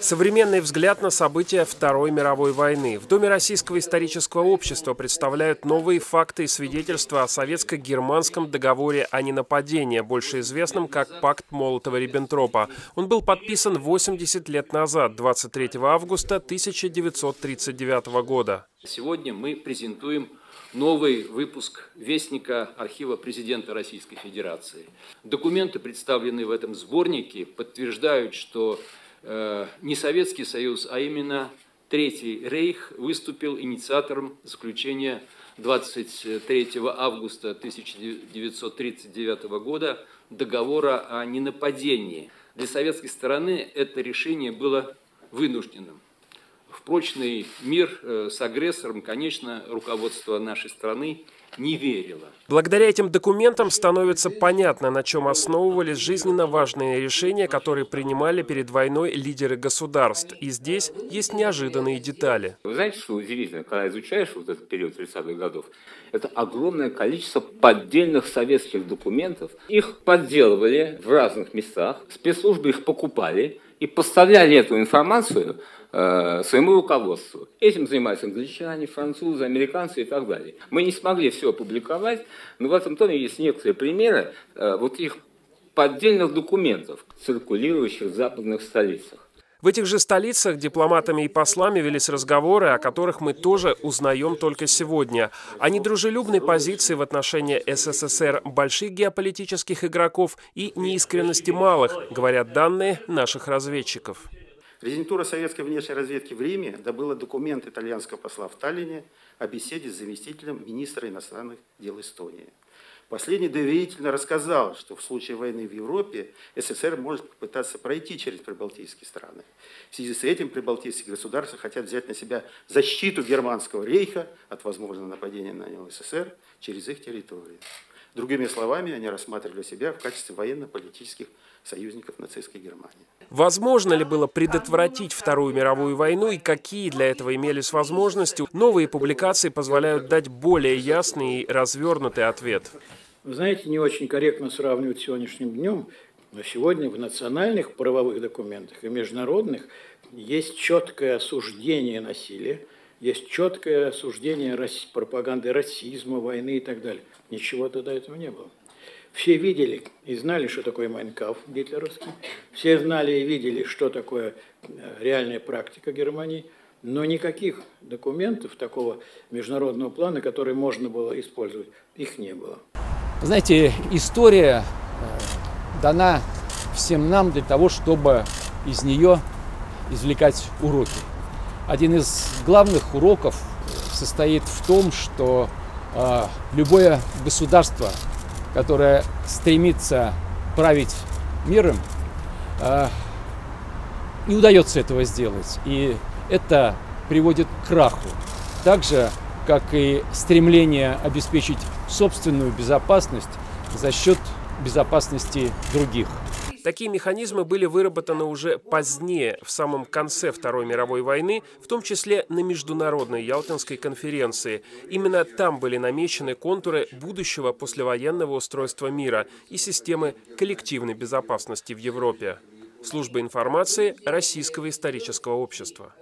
Современный взгляд на события Второй мировой войны. В Доме Российского исторического общества представляют новые факты и свидетельства о советско-германском договоре о ненападении, больше известном как Пакт Молотова-Риббентропа. Он был подписан 80 лет назад, 23 августа 1939 года. Сегодня мы презентуем новый выпуск Вестника архива президента Российской Федерации. Документы, представленные в этом сборнике, подтверждают, что не Советский Союз, а именно Третий Рейх выступил инициатором заключения 23 августа 1939 года договора о ненападении. Для советской стороны это решение было вынужденным. Прочный мир э, с агрессором, конечно, руководство нашей страны не верила. Благодаря этим документам становится понятно, на чем основывались жизненно важные решения, которые принимали перед войной лидеры государств. И здесь есть неожиданные детали. Вы знаете, что удивительно, когда изучаешь вот этот период 30-х годов, это огромное количество поддельных советских документов. Их подделывали в разных местах, спецслужбы их покупали и поставляли эту информацию Э, своему руководству. Этим занимаются англичане, французы, американцы и так далее. Мы не смогли все опубликовать, но в этом томе есть некоторые примеры э, вот их поддельных документов, циркулирующих в западных столицах. В этих же столицах дипломатами и послами велись разговоры, о которых мы тоже узнаем только сегодня. О недружелюбной позиции в отношении СССР больших геополитических игроков и неискренности малых, говорят данные наших разведчиков. Резидентура советской внешней разведки в Риме добыла документ итальянского посла в Таллине о беседе с заместителем министра иностранных дел Эстонии. Последний доверительно рассказал, что в случае войны в Европе СССР может попытаться пройти через прибалтийские страны. В связи с этим прибалтийские государства хотят взять на себя защиту германского рейха от возможного нападения на него СССР через их территорию. Другими словами, они рассматривали себя в качестве военно-политических союзников нацистской Германии. Возможно ли было предотвратить Вторую мировую войну и какие для этого имелись возможности? Новые публикации позволяют дать более ясный и развернутый ответ. Вы знаете, не очень корректно сравнивать с сегодняшним днем, но сегодня в национальных правовых документах и международных есть четкое осуждение насилия, есть четкое осуждение пропаганды расизма, войны и так далее. Ничего тогда этого не было. Все видели и знали, что такое Майнкаф гитлеровский. Все знали и видели, что такое э, реальная практика Германии. Но никаких документов такого международного плана, которые можно было использовать, их не было. Знаете, история э, дана всем нам для того, чтобы из нее извлекать уроки. Один из главных уроков состоит в том, что э, любое государство которая стремится править миром, а, не удается этого сделать. И это приводит к краху. Так же, как и стремление обеспечить собственную безопасность за счет безопасности других. Такие механизмы были выработаны уже позднее, в самом конце Второй мировой войны, в том числе на Международной Ялтинской конференции. Именно там были намечены контуры будущего послевоенного устройства мира и системы коллективной безопасности в Европе. Служба информации Российского исторического общества.